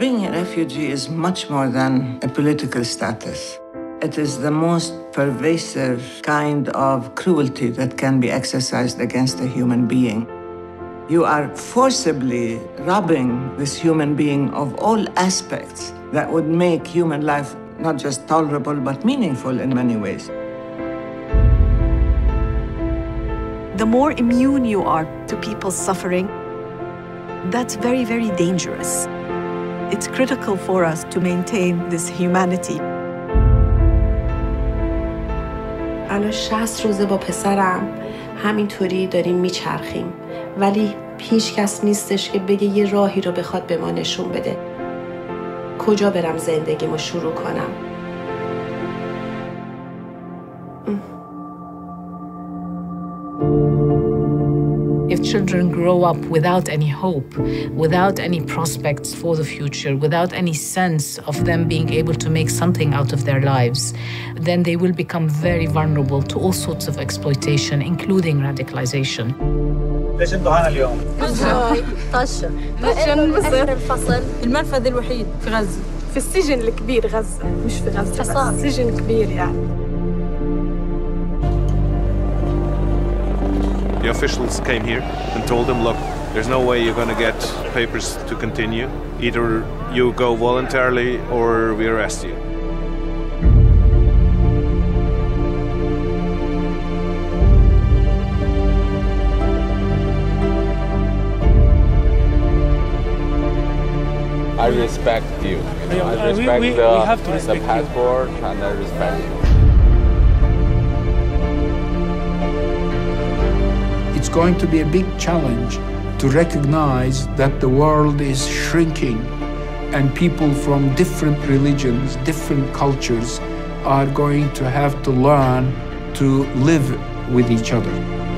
Being a refugee is much more than a political status. It is the most pervasive kind of cruelty that can be exercised against a human being. You are forcibly robbing this human being of all aspects that would make human life not just tolerable but meaningful in many ways. The more immune you are to people's suffering, that's very, very dangerous. It's critical for us to maintain this humanity. الان 60 روزه با پسرم همینطوری داریم میچرخیم. ولی هیچ کس نیستش که بگه یه راهی رو بخواد به ما نشون بده. کجا برم زندگیمو شروع کنم؟ children grow up without any hope, without any prospects for the future, without any sense of them being able to make something out of their lives, then they will become very vulnerable to all sorts of exploitation, including radicalization. ليش انتوا هنا اليوم؟ طشة عشان آخر الفصل المنفذ الوحيد في غزة في السجن الكبير غزة مش في غزة حصار. بس سجن كبير يعني The officials came here and told them, look, there's no way you're going to get papers to continue. Either you go voluntarily or we arrest you. I respect you. you know, I uh, we- respect we- we the, have to the respect you. passport and I respect you. Going to be a big challenge to recognize that the world is shrinking and people from different religions, different cultures are going to have to learn to live with each other.